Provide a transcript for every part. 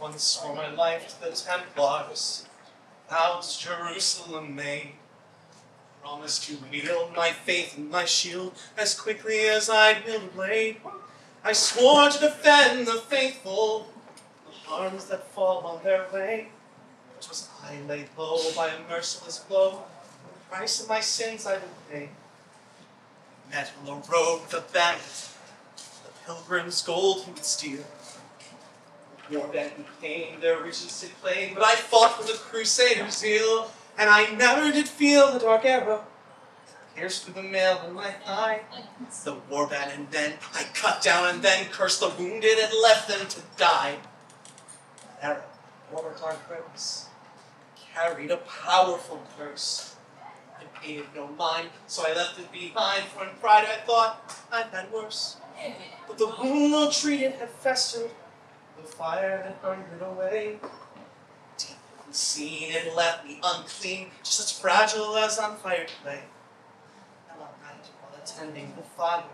once swore my life to the Templars, vows Jerusalem made. Promised to wield my faith and my shield as quickly as I'd wield a blade. I swore to defend the faithful, the harms that fall on their way. Twas I laid low by a merciless blow, the price of my sins I would pay. Met on the road the bandit, the pilgrim's gold he would steal. War then became their riches to claim, but I fought with the crusader's zeal, and I never did feel the dark arrow pierce through the mail in my thigh. The war band, and then I cut down and then cursed the wounded and left them to die. That arrow, dark ribs, carried a powerful curse. I paid no mind, so I left it behind, for in pride I thought I'd had worse. But the wound well treated had festered, the fire that burned it away. Deep unseen, it left me unclean, just as fragile as on fire clay. And one night, while attending the fire,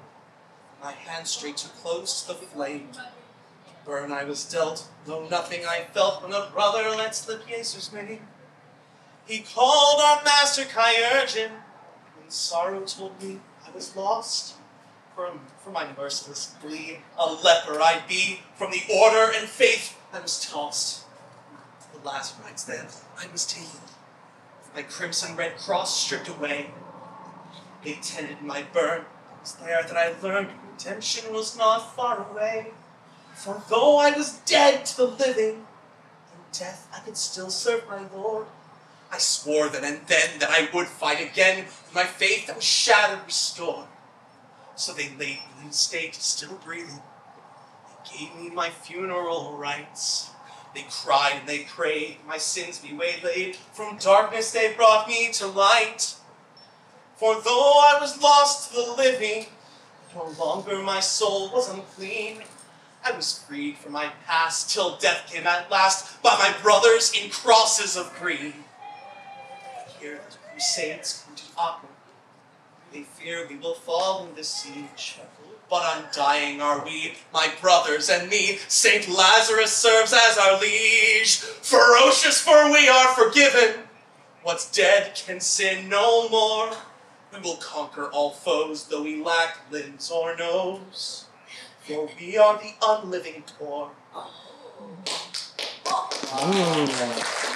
my hand straight too close to the flame. Burn I was dealt, though nothing I felt when a brother let slip Jesus' name. He called on Master Chirurgeon, and sorrow told me I was lost. For, for my merciless glee, a leper I'd be, from the order and faith I was tossed. The last rites then I was taken, my crimson red cross stripped away. They tended my burn, it was there that I learned redemption was not far away. For though I was dead to the living, in death I could still serve my Lord. I swore then and then that I would fight again, my faith that was shattered restored. So they laid me in state, still breathing. They gave me my funeral rites. They cried and they prayed, my sins be waylaid. From darkness they brought me to light. For though I was lost to the living, no longer my soul was unclean. I was freed from my past till death came at last by my brothers in crosses of green. Here the crusades come to Aachen. They fear we will fall in this siege. But undying are we, my brothers and me. Saint Lazarus serves as our liege. Ferocious, for we are forgiven. What's dead can sin no more. We will conquer all foes, though we lack limbs or nose. For we are the unliving poor. Ooh.